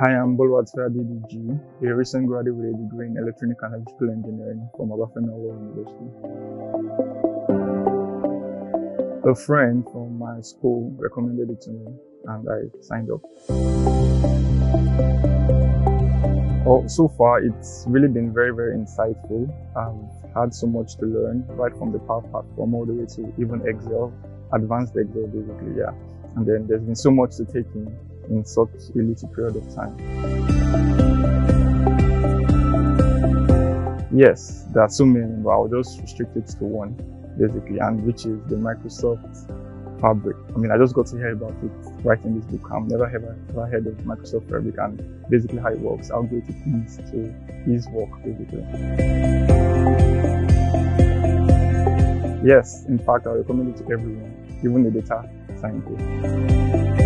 Hi, I'm Boluwatife Adediji, a recent graduate with a degree in electronic and electrical engineering from Obafemi University. A friend from my school recommended it to me and I signed up. Oh, so far, it's really been very, very insightful. I've had so much to learn right from the Power Platform all the way to even Excel, advanced Excel basically, yeah. And then there's been so much to take in in such a little period of time. Yes, there are so many, but I'll just restrict it to one, basically, and which is the Microsoft Fabric. I mean, I just got to hear about it writing this book. I've never ever, ever heard of Microsoft Fabric and basically how it works, how great it is to his work, basically. Yes, in fact, I recommend it to everyone, even the data scientist.